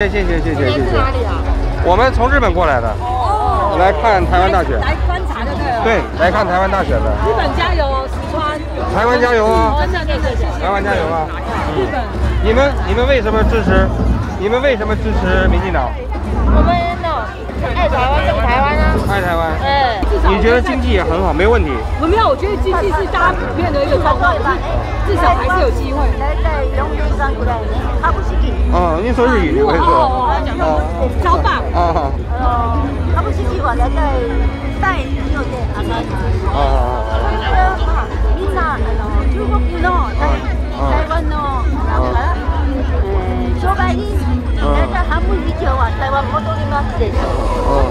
谢谢谢谢谢谢谢是哪里啊？我们从日本过来的，哦，来看台湾大选，来观察的对来看台湾大选的。日本加油，四川。台湾加油啊！真的真的，谢谢。台湾加油啊！日本，你们你们为什么支持？你们为什么支持民进党？我们呢爱台湾，爱台湾啊！爱台湾。哎，你觉得经济也很好，没问题。我没有，我觉得经济是大家普遍的一个状况，至少还是有机会。大体4年間ぐらいね、株式、哦，你说日语，我会说。哦，超棒。哦あの株式は大体3円以上で上がる。哦それからまあみんなあの中国の台台湾のなんか、えー、商売に大体半分以上は台湾戻りますでしょ。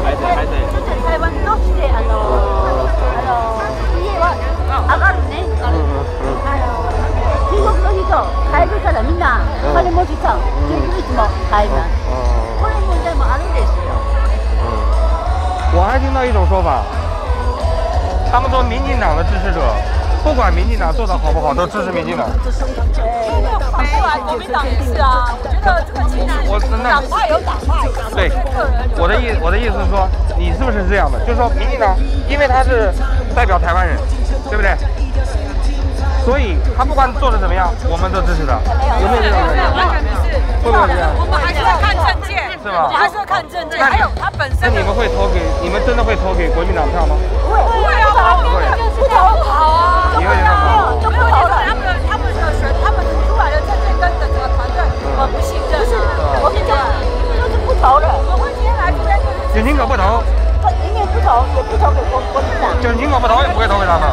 国の人帰るからみんな金持ちさん結局いつも帰ります。哦これ問題もあるんですよ。我还听到一种说法，他们说民进党的支持者，不管民进党做的好不好，都支持民进党。没有啊，国民党也是啊。我觉得这个其实我那党派有党派，对，我的意我的意思是说，你是不是这样的？就是说民进党，因为他是代表台湾人，对不对？ 所以他不管做的怎么样，我们都支持他。有没有这种人？完全不是。会不会这样？我们还是要看证件，是吧我还是要看证件，那你还有他本身你们会投给？你们真的会投给国民党票吗？不会啊，不会不投好啊，你会觉得好？就没有意思。他们他们的选，他们出来的证件跟的这个团队，我不信任啊。我是这样，就是不投了，我们今天来这边就是就宁可不投，宁愿不投，也不投给国国民党。就宁可不投也不会投给他们。